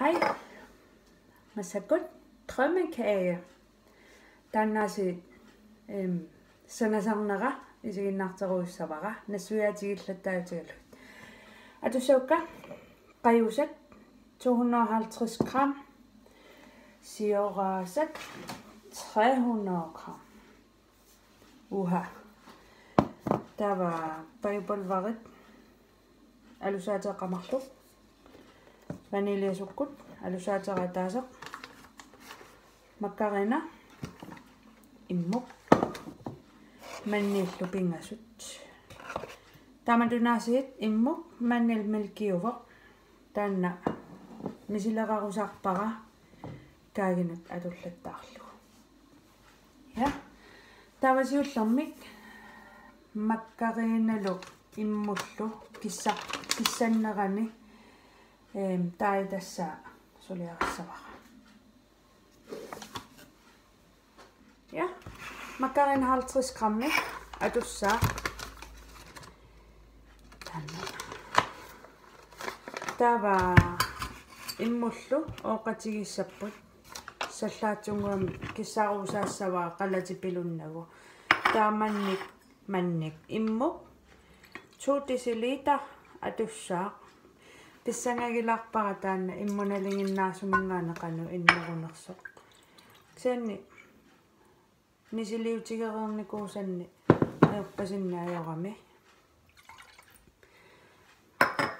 Hej, massagot drømmekage. Tannasi sanasarnara isiginnartaruussavara nasuyaatigillattaatigallu. Atussaukka qajusak 250 gram. Sioraasak 300 gram. Uha. Der var bagepulveret. Alusaateqamarlup. Алусаатератаасеқ маккарина иммук манниллу пингасут таматунаасиит иммук маннил милкиувоқ таанна мисилеқарусаарпара каагинут атуллаттаарлу я тавасиуллэрмик маккарииналу иммуллу кисса киссаннерани эм таи тассаа сулиарассавара ja Makkarin 50 gram adussaa tanna tava immullu ooqatigissapпут саллаатсунгуам киссаарусаассаваа қалатипилуннагу тааманник манник имму. 2 дл адусsaa тиссангагилаарпара таанна иммуналингиннаасумингаанеқану иннерунерсоқ сианни нисилиутигереерникуусанни аёрпасиннаajorami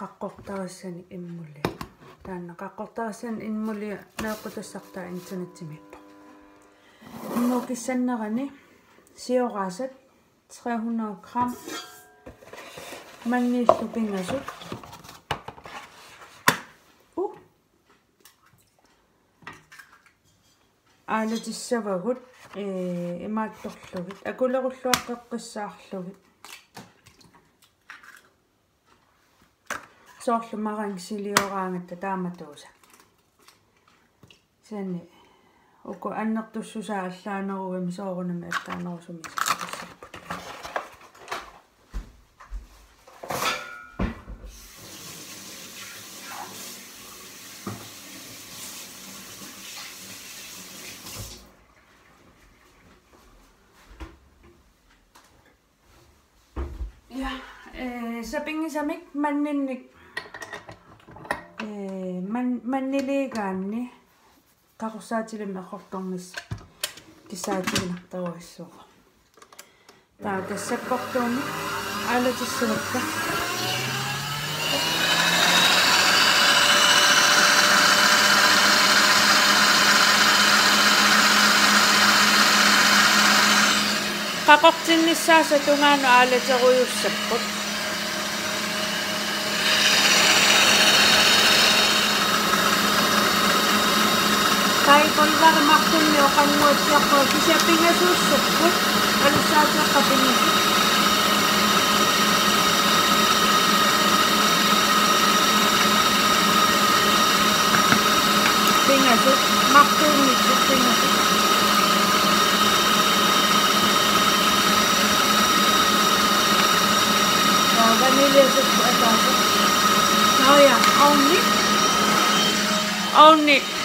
қаққортарассани иммули. Таанна қаққортарассани иммули неэққутассартаа интернеттимиппа имму киссаннерани сиораасат 300 грамм манниллу пингасут аалатиссавагут э имаатторлугит акулеруллуаққеққиссаарлугит соорлу маранг силиораангатта тааматууса сани уку аннертуссусаа аллаанеругами соорунами аттаанерусуми sapingisamik manninnik э ман маннилигаанни qarussaatilim aqortornis кисаатигинартаруиссуува таа тассаккортууми аалатиссунакка qaqortinnissaasa tungaanu Kaybollar martellokan muatiaqua pisiapingasussuqput alussaatiaqqapingisut pingasut martellitsut pingasut vaniljesut puataasut Noja, onni. Onni.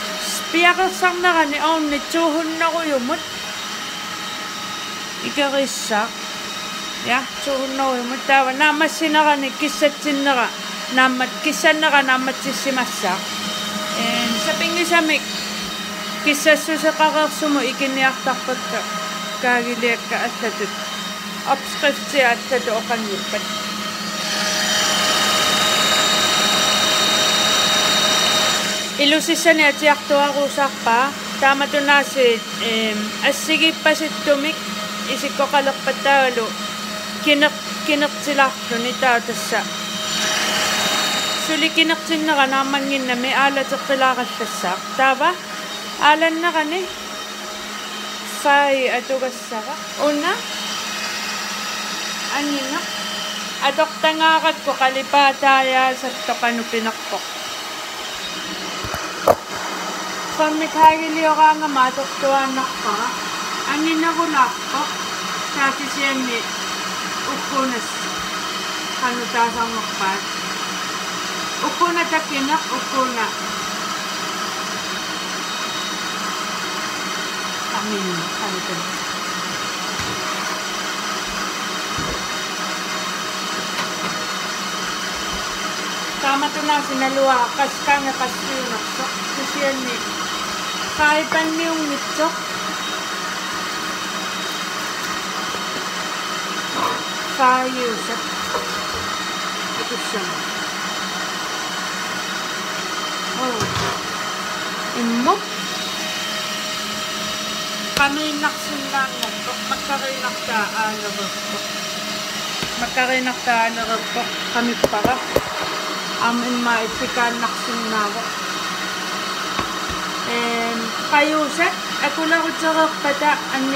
비약상 나가네 언니 좋은나고 요문 이거 있어 야 좋은나고 요문 따와 남아 신나가네 기사 찐나가 남아 기사 나가 남아 찌시마싸 엔 사핑이 사믹 기사 수사가가수모 이기니악딱박다 가기리아까 아타두 업스크립트 아타두 오간유ပတ် Ilusisyan niya siya aktuang usak pa. Tama to nasid. Um, as ah, sige pa si tumik. Isik ko kalakpatalo. Kinak, kinak sila ko ni tatasa. Suli kinak sin na ka naman yun na may alat sa kilakas sasak. Taba? Alan na ka ni. Fay ato kasaka. Una? Ano na? Adok tangakat ko kalipataya sa tokanupinakpok. Pamithagiliyo ka nga matuktuan na ka. Angin na kulak ko. Sati siya ni Ukunas. Kanutasang mukpat. Ukuna takinak, ukuna. Amin. Kanutasang kama to na sinaluwa kas ka nga kas yun kasi yan eh ni kaipan niyong nitsok. Kayusap. Ito siya. Oh. Imok. Kami naksundan mo. Magkarinak ka, ano ba? Magkarinak ka, ano ba? Kami para. Amin maipikan naksundan mo. and payo siya. Ako na ko sa kapata ang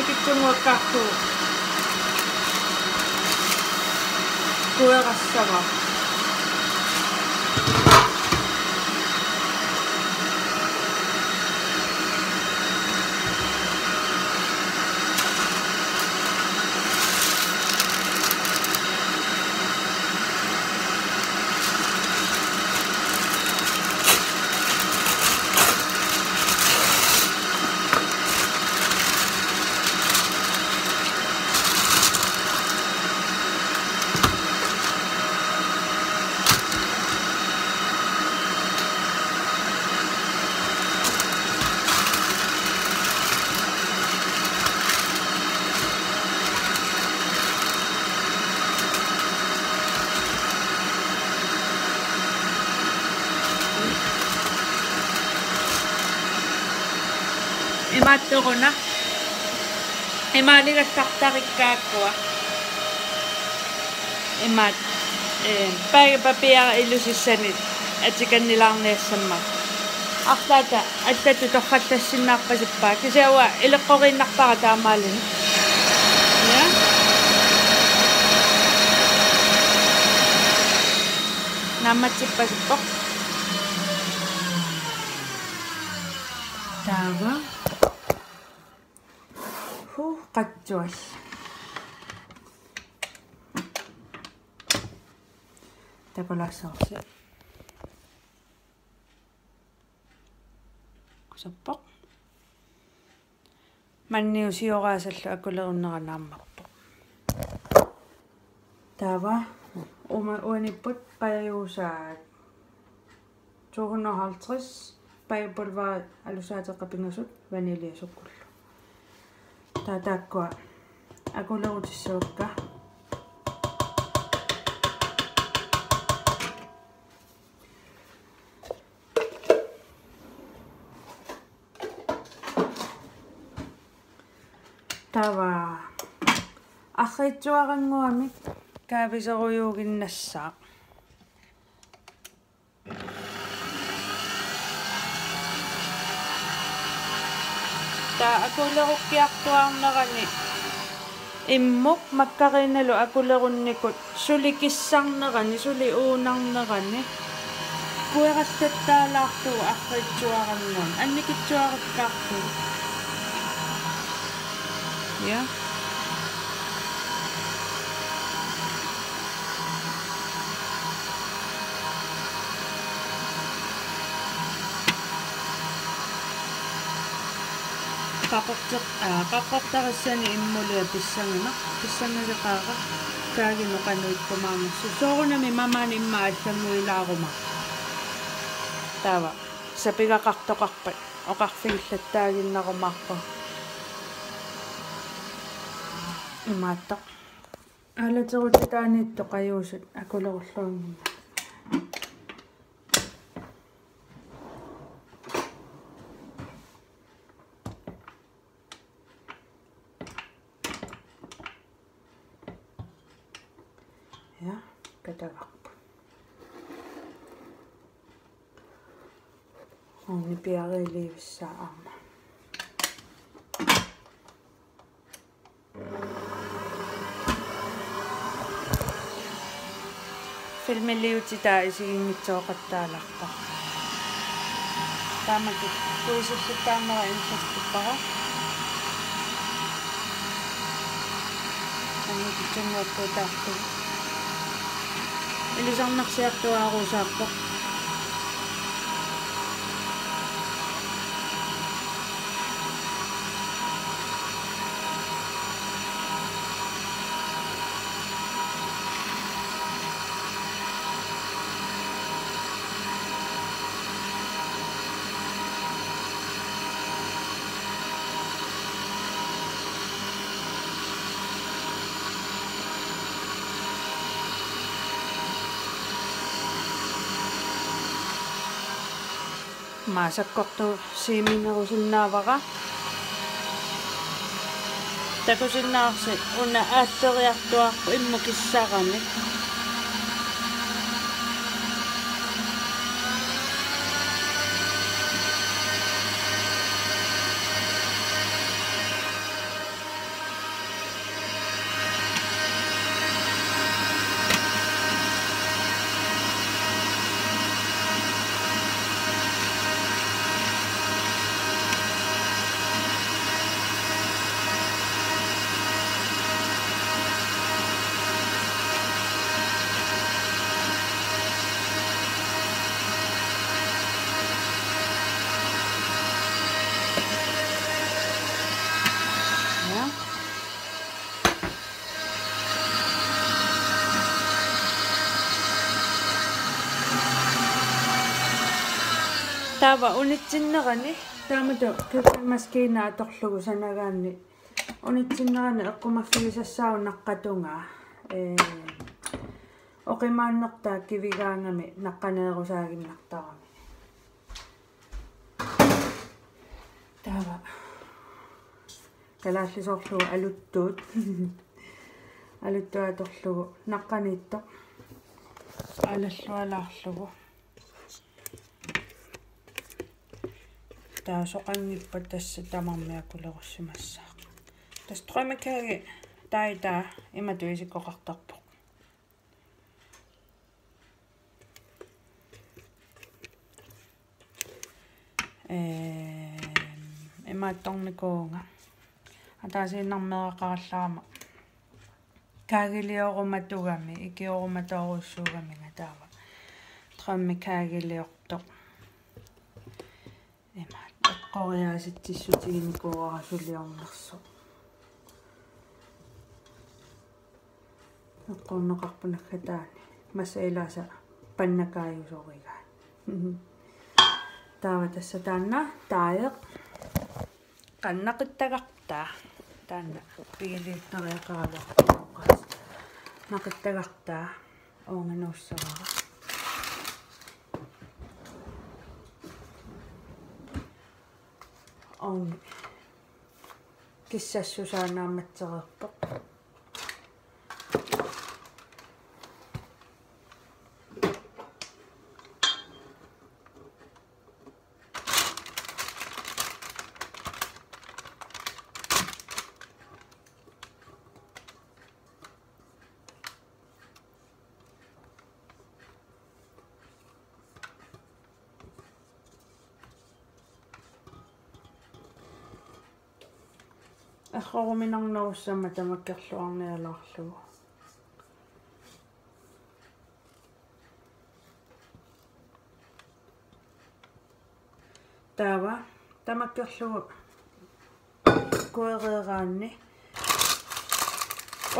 et ma terona et ma lire tartarica quoi et ma eh, père et papa et le et tu connais l'année semma Ahtata, ahtata, tu t'as fait tes sinnaf pas et pas. Tu sais, ouais, il est pas rien n'a pas à malin. Namati pas et pas. Ça va? Pagi papia ilusissanit. At sikan nilang nesama. Aktata, at tato to katasin na pa pa. Kasi awa, ilak ko rin nakpakatamali. ta ako la ukyak to ang nakani. Imok magkakinalo ako la kunikot. Suli kisang nakani, suli unang nakani. Kuya kasat ta lakto ako itsuakan nun. Ano kitsuakan kakto? Yeah. Qaqorteq qaqqortarassani immulua pissangana pissangalaqaaqa kaaginu qanuikkumaammassu soorunami mamaani imma аллангуилаарuma таава. Сапигақартоқарпат оқарфигиллаттаагиннарумаарпа имааттақ алатерутитааниитто қаюусут pétavamp. On piari liivissa amma. filmilliutita isigiнгitsoqattaalarpa taamaki kuisussutaamara insastippara anni kitsunnuattuutaartigi Ilisang naksiyakto ako sa pok маасаккорту сииминерусиннаавара такусиннаарси уна ааллериартуарпу имму киссаарами Таава унитсиннерани таамату каффемаскина аторлугу санагаанни унитсиннерани эққумаффигисассаау наққатунгаа э оқимааннертаа кивигаангами наққанеерусаагиннартарами таава калааллисоорлугу алуттуут алуттуаторлугу наққаниитто алаллуалаарлугу таасоқангиппат тасса тамармиакулеруссимассаа тас тромакааги таита има туисиккоқартарпо э эмаатторникуунга атаасииннармеэқараллаама каагилиоруматугами икиоруматооруссуугами гатаава тромми каагилиортоқ Koreaa se tissutiin koa sille onnassa. Kunno kappana ketään. Mä seilää se pannakaayu sovikaan. Tää on tässä tänne. Tää ei kannakittakattaa. Tänne piirittää ja kaavaa. Nakittakattaa. Ongen osaa. on kissa Susanna арроруминарнеруссама тамаккерлуарниалаарлугу таава тамаккерлугу куэреераанни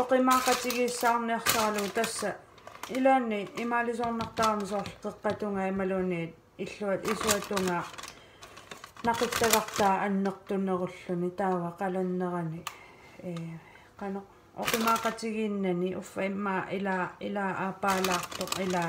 оқимаақатигиссаарниарсаралугу тасса илаанни имаалисоорнартаарами соорлу қеққатунга ималуунниит иллуат исуатунгаа нақиттагартаа аннертунеруллуни таава қаланнерани э қано оқимаақатигииннани уффа имма ила ила аапаалаартоқ ила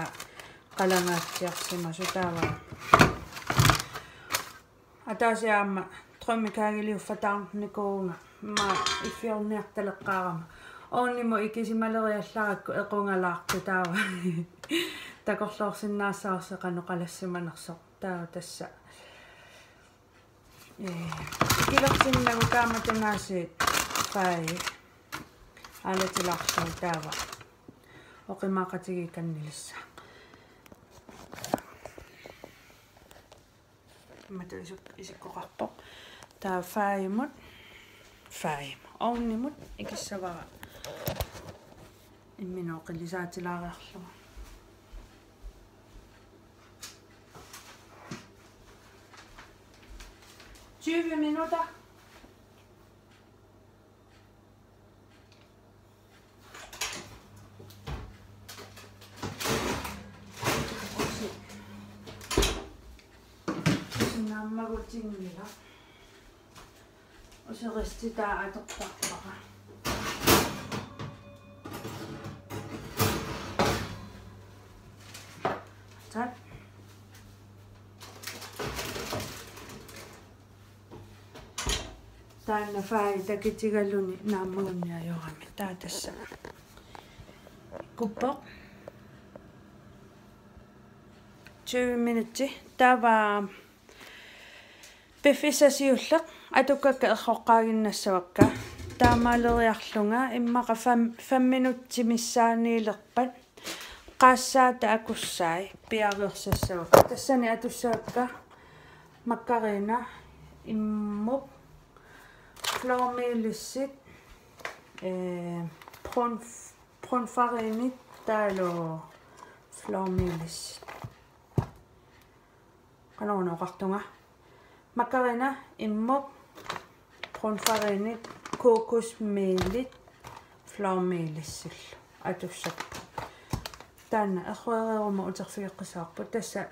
Kiitoksia minulle, kun kammatte nasit tai aleti laksoon täällä. Oki makatikin kannilissä. Mä tulin isikko kappo. Tää on fäimut. Fäim. Onnimut. Eikä se vaan. En minä oki lisää tilaa rahloa. Tu veux mes notas ma routine est là. Je suis restée à attendre parfois таанна фаи такитигалуни нааммагунниajorami таа тасса куппо 20 минути таава пефисасиуллеq атуккакка эрхоққаагиннассавакка таамаалериарлунга иммаqa 5 минутти миссааниилерпат qaassаата акуссаи пиариерсассавакка тассани атуссаакка маккарина иммуп флормелиссит э прон пронфаринит таало флормелиссит канаона оқартунга маккарина иммуп пронфаринит кокосмелит флормелиссул атуссап таана ахуэрерума утерфиэққисаарпут тасса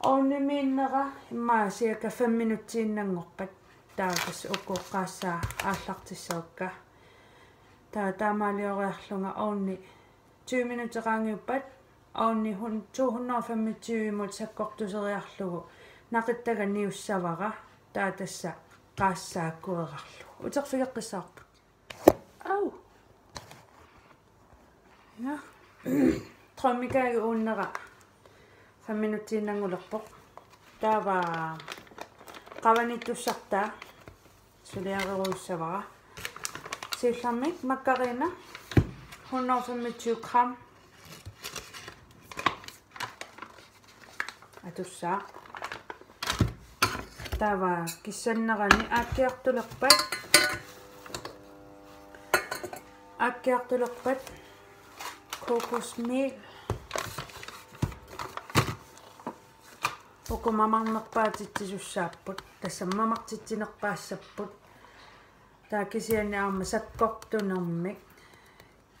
орнемииннера иммаа сиака 5 минутсииннангорпат таакас уккоққаассаа ааллартиссаукка таа таамаалиориарлунга орни 20 минутеқаангиуппат орни 225 мут саккортусериарлугу. Нақиттага ниуссавара таа тасса qaassaakuerarlu uterfigeqqissaarpu au ja trommikaaga uunnera 5 minuttiinnangulerpoq taava qavanittussartaa suliareruussavara siullarmik makkarina 125 gram atussaa taava kissannerani aakkiartulerpat aakkiartulerpat kokosmeel ukumamарнерпаатитсисуссааппут тассаммамартитсинерпаассаппут Таакисианиарма саккортунэрмик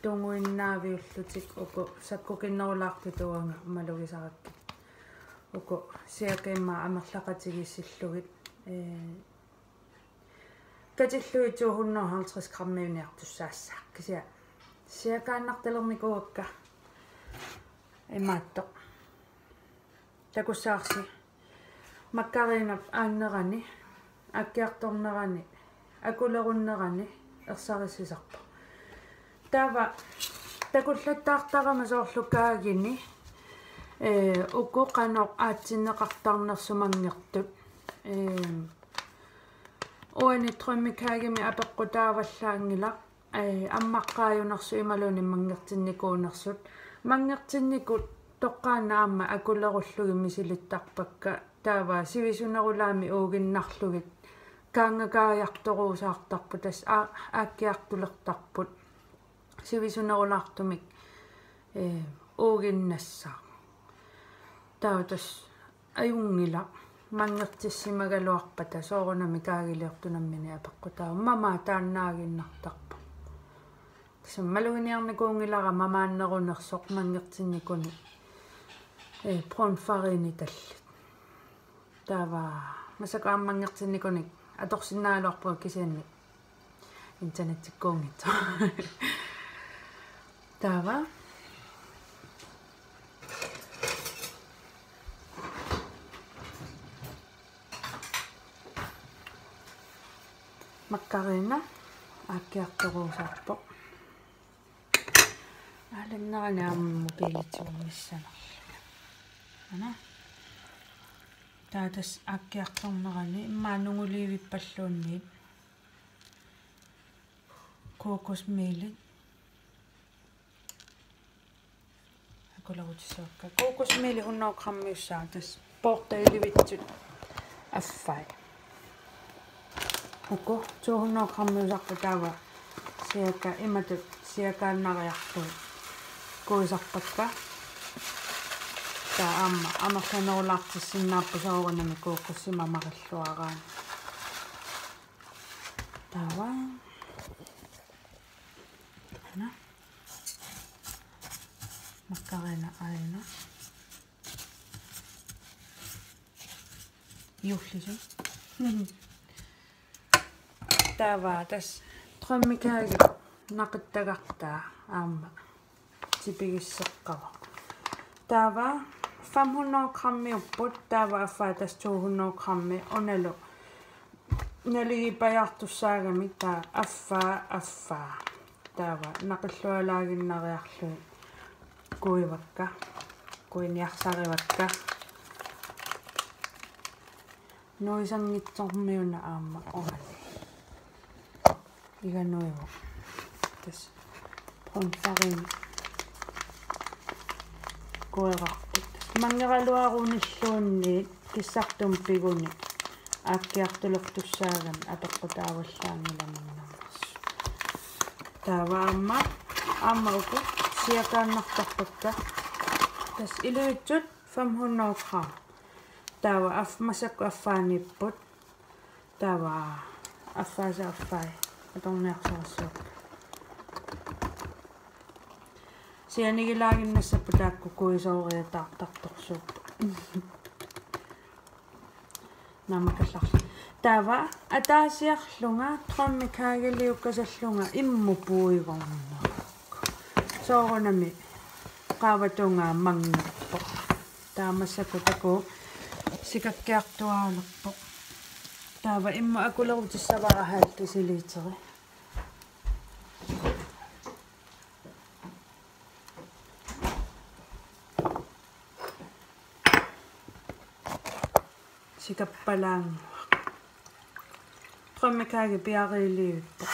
тунгуиннаавиуллутик уку саккукиннерулаарту туанга малугисаракки уку сиакаимма амерлақатигиссиллугит э катиллуи 250 граммиуниартуссаассаа кися сиакааннарталерникуакка имаатто такуссаарси маккаринап ааннерани аккиарторнерани акулеруннерани ерсарисисарпа таава такуллаттаартарама соорлукаагини э уккоқаноо аатсиннеқартарнерсумангертут э оани трэммикаагими апеққутааваллаангила э аммаққааюнерсу ималуни мангертинникуунерсут мангертинникут тоққаанаама акулеруллуги мисилиттарпакка таава сивисунерулаами уугиннарлугит каангакааярторуусаартарпу тас ааккиартулертарпут. Сивисунерулаартумик э уугиннассаа таава тас аюнгила мангертиссимагалуарпата соорунами каагилиортунаммини апеққутаа мама тааннаагиннартарпа саммалугиниарникуунгилара мамааннерунерсоқ мангертинникуни э прон фарини таллит таава масакааммангертинникуник аторсиннаалуарпуа кисианни интернеттиккуунгитсо таава маккарина ааккиарторуусаарпо аланнерани аамму пилитсуумиссана ана таатас ааккиарторнерани иммаанугуливиппаллуунниит кокосмилит акуларутисуакка кокосмили 100 граммиуссаа тас портаиливитсут аффай. Уко 200 граммиусарпа таава сиака иматут сиакааннариарту куисарпакка таа аама амерланерулаартиссиннааппу сауринами кууккуссимамариллуараани таава ана. Маккарина аина юхлису таава тас. Трэммикааги нақиттагартаа аама типигиссеққава таава 500 грамми уппут таава аффаа тас 200 грамми уналу налигипаjaartussаагами таа аффаа аффаа таава нақиллуалаагиннариарлу куивакка. Куиниарсаривакка нуисангитсормиуна аама орани игануиво тас пронсарин куэрарпут мангералуаруниллуунни киссартум пигуни ааккиартулертуссааган апеққутааваллаангиламаннармас тааваамма ааммаруку сиакааннартарпакка тас илуитсут 500 грамм таава афмасакку аффааниппут таава аффааса аффай аторниарсарсуу сианигилагиннассаппу таакку куисоориатаартарторсууппу намакалларла таава атаасиарлунга тромми каагилиуккасаллунга имму пуигорнаа соорунами qaavatunga mangnerpo taamassako taku sikakkiartuaulерpo таава имма акулерутиссаварахаалти силиитери ikkappalaanga qommakaagi piariiliivippa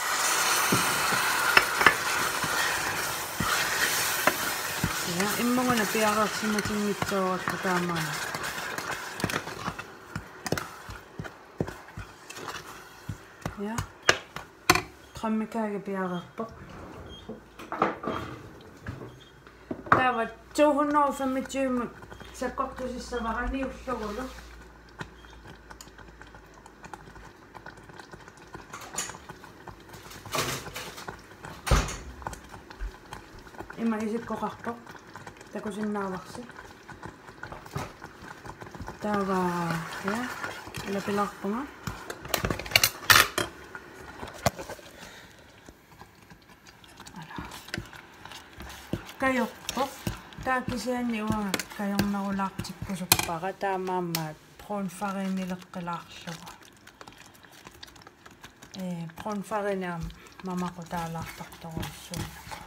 ja immaguna piaqersimatinngitsuurakka taamana ja. Qommakaagi piaqerpo taavat 225 sakkortusissavaganiullugulu risikko kahto. Teko sinne avaksi. Tää vaan. Läpi lahkomaan. kajoppo. Tääkin sen juo, kajom nau laktikko soppaa. Tää mamma, pron farini lakki lahtava. Pron farini mamma, kun tää lahtakto on suunnakaan.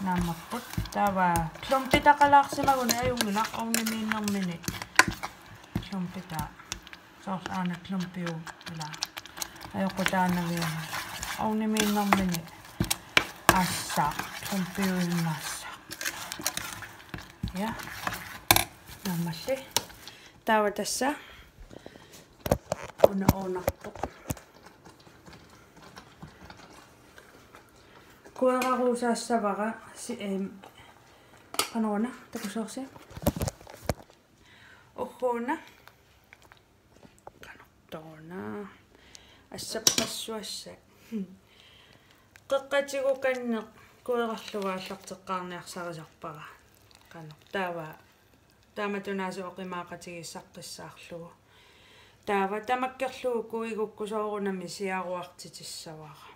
남았다 트럼피타 갈락시라고 내가 용락 없는 있는 미니 트럼피타 sos ana klumpiu la ayo ko tana ge oni min nam mini assa klumpiu nassa ya namalle tawa tassa una onartuq куэрарусаассавара си эм канорна такусоорси оххуна канорторна ассаппассуасса qeqqatigukanne kuerarlugaallaqteqqaarniarsarисарпара qanor taava тааматунааси оқимаақатигиссаққиссаарлугу таава тамаккерлугу куигуккусоорунами сиаруартитиссавара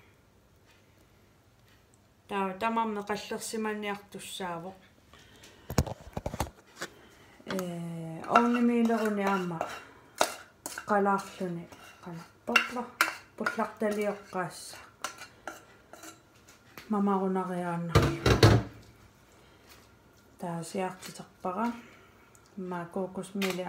таа тамарме қаллерсиманниартуссаавоқ э орнемилеруни аама қалаарлуни қана попло пулларталиоққаасса мамарунариааннарлу таа сиартитерпара ма кокусмили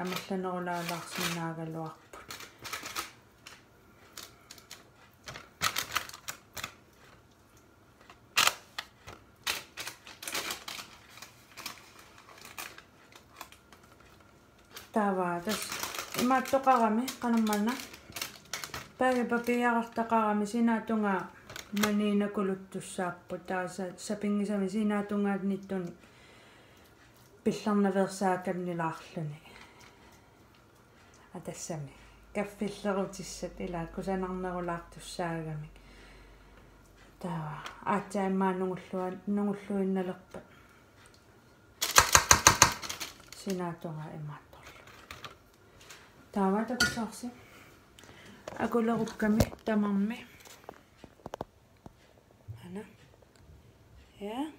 амерланерулаалаарсинаагалуар тааваа тас имааттоқарами қанаммана паги папиарартақарами синаатунга маниинакулуттуссааппу тааса сапингисами синаатунгаат ниттуни пилларнаверсааканнилаарлуни атассами. Каффиллерутиссат илаат кусанарнерулаартуссаагами таа аатсааммаа нугуллуа нугуллуинналерпат синаатунга имаат таавата кусаарси акулерукками тамарми ана я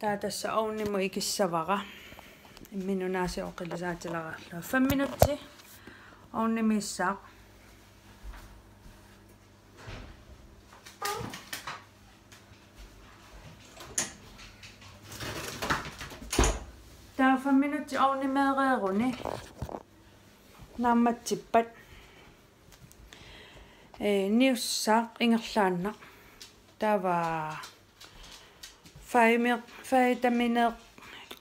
таатасса аунниму икиссавара имминунаasi оқилисаатиларарлу 5 минутти орнимиссаа таа 5 минутти орнимеерееруни наамматсиппат э ниуссаа ингерлаанна таава файмер файтаминеэ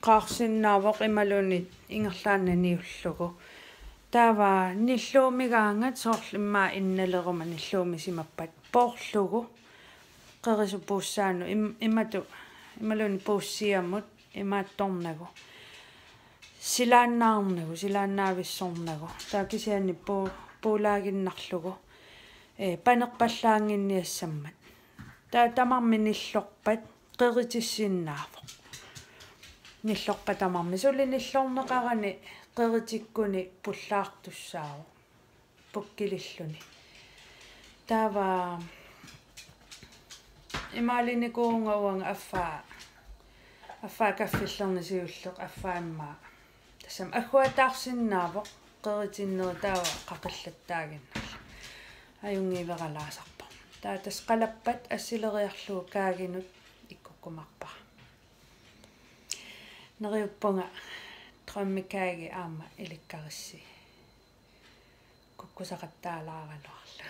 qaarsinnaavoq imalunit ingerlaannaniullugu taava nilluumigaangat soorlimmaa innaleruma nilluumisimappat poorlugu. Qerisu puussaanu imatu imaluni puussiamut imaattornagu silaannaarnagu silaannaavissornagu taakisianni puu puulaaginnarlugu э панерпаллаангинниассаммат таа тамарми ниллорпат qeritissиннаавоq ниллорпатамарми сули ниллорнеқарани qeritиккуни пуллаартуссаау пуккилиллуни таава имаалиникуунгауанга аффаа аффаа каффиллерни сиуллеқ аффааммаа тассам аггуатаарсиннаавоқ qeritиннери таава qaqillаттаагиннарла аюнгивералаасарпа таа тас қалаппат ассилериарлуу каагинут иккуккумарпа. Нериуппунга троммикааги аама иликкарисси. Куккусақаттаалаарануарлу